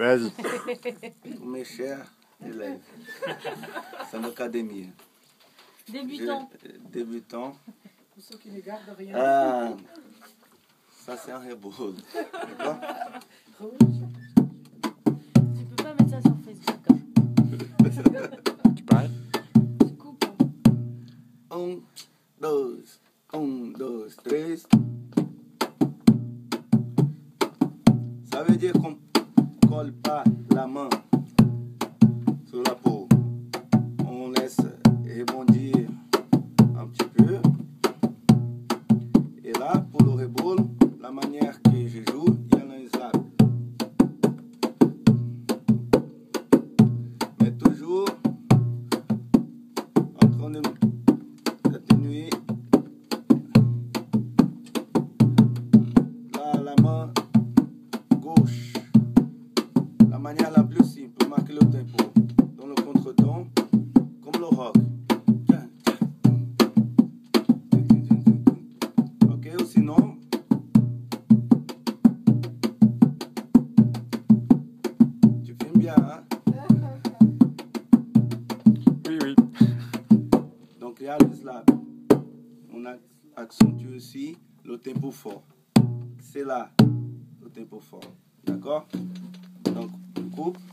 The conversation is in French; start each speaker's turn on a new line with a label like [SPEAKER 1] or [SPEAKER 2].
[SPEAKER 1] Vas-y.
[SPEAKER 2] Pour mes chers élèves, c'est une académie.
[SPEAKER 3] Débutant.
[SPEAKER 2] Je- euh, débutant.
[SPEAKER 4] Pour ceux qui ne gardent rien.
[SPEAKER 2] Ah, ça c'est un. D'accord?
[SPEAKER 3] Tu peux pas mettre ça sur Facebook. hein.
[SPEAKER 1] Tu parles?
[SPEAKER 3] Tu coupes. hein.
[SPEAKER 2] Un, deux, un, deux, três. Ça veut dire qu'on colle pas la main sur la peau. On laisse rebondir un petit peu. Et là, pour le rebol, la manière que je joue, manière la plus simple pour marquer le tempo. Dans le contretemps, comme le rock. Ok, ou sinon. Tu filmes bien, hein?
[SPEAKER 1] Oui, oui.
[SPEAKER 2] Donc il y a le slap. On accentue aussi le tempo fort. C'est là le tempo fort. D'accord? Coupe.